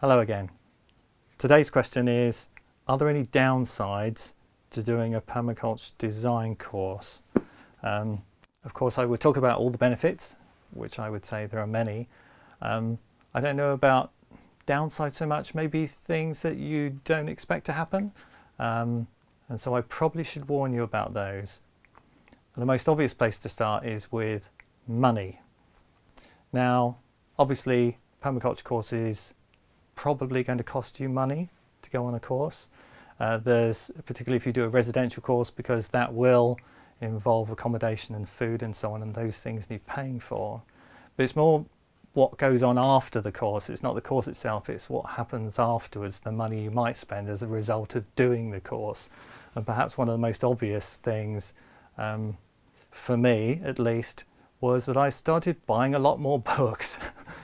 Hello again. Today's question is, are there any downsides to doing a permaculture design course? Um, of course, I would talk about all the benefits, which I would say there are many. Um, I don't know about downsides so much, maybe things that you don't expect to happen. Um, and so I probably should warn you about those. The most obvious place to start is with money. Now, obviously, permaculture courses probably going to cost you money to go on a course. Uh, there's particularly if you do a residential course because that will involve accommodation and food and so on and those things need paying for. But it's more what goes on after the course. It's not the course itself, it's what happens afterwards, the money you might spend as a result of doing the course. And perhaps one of the most obvious things, um, for me at least, was that I started buying a lot more books.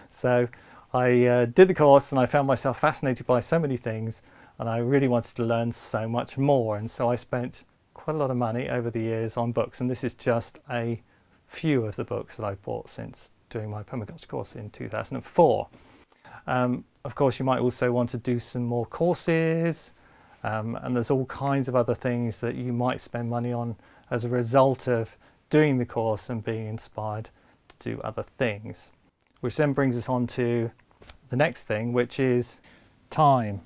so I uh, did the course and I found myself fascinated by so many things and I really wanted to learn so much more and so I spent quite a lot of money over the years on books and this is just a few of the books that I've bought since doing my permaculture course in 2004. Um, of course you might also want to do some more courses um, and there's all kinds of other things that you might spend money on as a result of doing the course and being inspired to do other things. Which then brings us on to the next thing, which is time.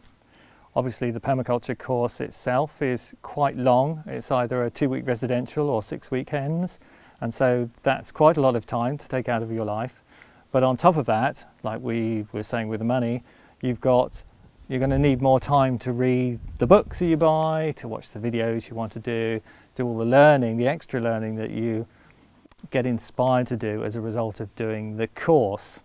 Obviously the permaculture course itself is quite long. It's either a two week residential or six weekends. And so that's quite a lot of time to take out of your life. But on top of that, like we were saying with the money, you've got, you're going to need more time to read the books that you buy, to watch the videos you want to do, do all the learning, the extra learning that you get inspired to do as a result of doing the course.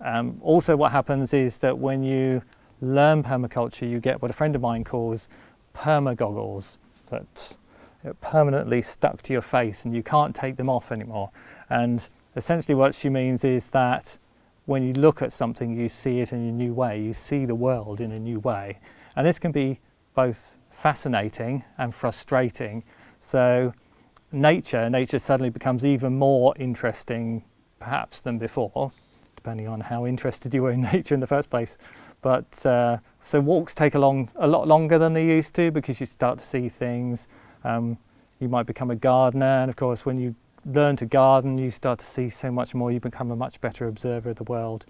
Um, also what happens is that when you learn permaculture you get what a friend of mine calls permagoggles that are permanently stuck to your face and you can't take them off anymore and essentially what she means is that when you look at something you see it in a new way you see the world in a new way and this can be both fascinating and frustrating so nature, nature suddenly becomes even more interesting perhaps than before, depending on how interested you were in nature in the first place. But uh, so walks take a, long, a lot longer than they used to because you start to see things. Um, you might become a gardener, and of course, when you learn to garden, you start to see so much more. You become a much better observer of the world.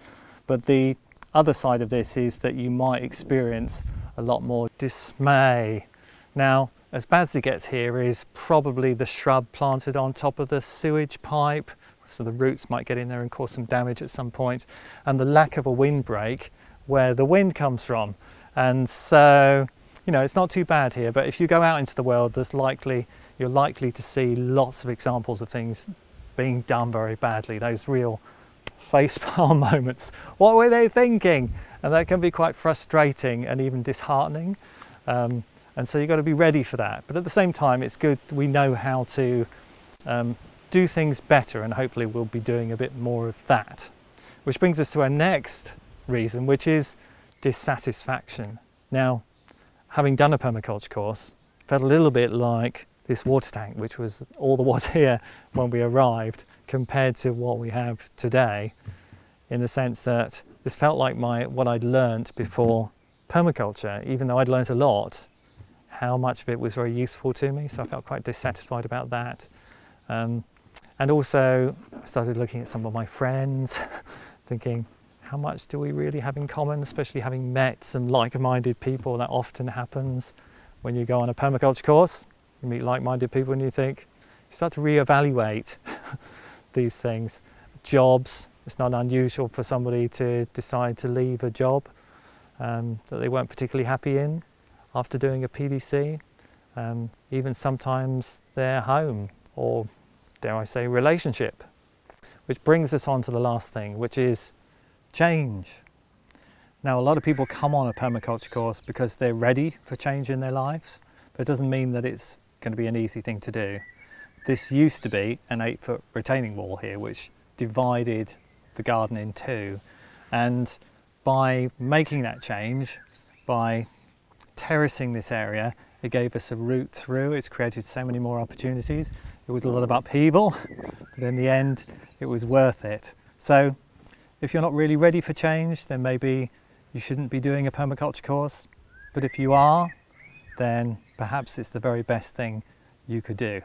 But the other side of this is that you might experience a lot more dismay. Now, as bad as it gets here is probably the shrub planted on top of the sewage pipe, so the roots might get in there and cause some damage at some point, and the lack of a windbreak where the wind comes from. And so, you know, it's not too bad here, but if you go out into the world, there's likely, you're likely to see lots of examples of things being done very badly, those real facepalm moments. What were they thinking? And that can be quite frustrating and even disheartening. Um, and so you've got to be ready for that. But at the same time, it's good we know how to um, do things better and hopefully we'll be doing a bit more of that. Which brings us to our next reason, which is dissatisfaction. Now, having done a permaculture course, felt a little bit like this water tank, which was all there was here when we arrived, compared to what we have today, in the sense that this felt like my what I'd learnt before permaculture, even though I'd learnt a lot, how much of it was very useful to me, so I felt quite dissatisfied about that. Um, and also, I started looking at some of my friends, thinking, how much do we really have in common, especially having met some like-minded people. That often happens when you go on a permaculture course. You meet like-minded people and you think, you start to re-evaluate these things. Jobs, it's not unusual for somebody to decide to leave a job um, that they weren't particularly happy in after doing a PDC, um, even sometimes their home or, dare I say, relationship. Which brings us on to the last thing, which is change. Now, a lot of people come on a permaculture course because they're ready for change in their lives, but it doesn't mean that it's going to be an easy thing to do. This used to be an eight foot retaining wall here, which divided the garden in two. And by making that change, by terracing this area, it gave us a route through. It's created so many more opportunities. It was a lot of upheaval, but in the end, it was worth it. So if you're not really ready for change, then maybe you shouldn't be doing a permaculture course. But if you are, then perhaps it's the very best thing you could do.